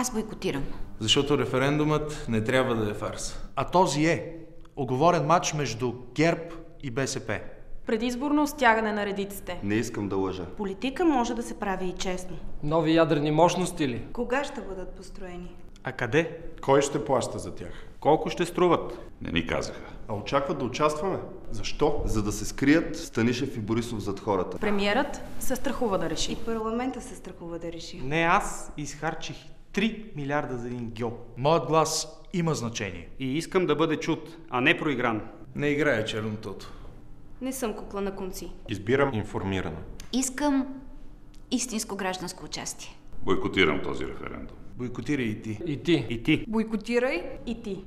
Аз бойкотирам. Защото референдумът не трябва да е фарс. А този е оговорен матч между ГЕРБ и БСП. Предизборно стягане на редиците. Не искам да лъжа. Политика може да се прави и честно. Нови ядрени мощности ли? Кога ще бъдат построени? А къде? Кой ще плаща за тях? Колко ще струват? Не ни казаха. А очакват да участваме. Защо? За да се скрият Станишев и Борисов зад хората. Премиерът се страхува да реши. И парламента се страхува да реши. Не аз изхарчих 3 милиарда за един гьол. Моят глас има значение. И искам да бъде чут, а не проигран. Не играе чернотото. Не съм кукла на конци. Избирам информирано. Искам истинско гражданско участие. Бойкотирам този референдум. Бойкотирай и ти. И ти. И ти. Бойкотирай и ти.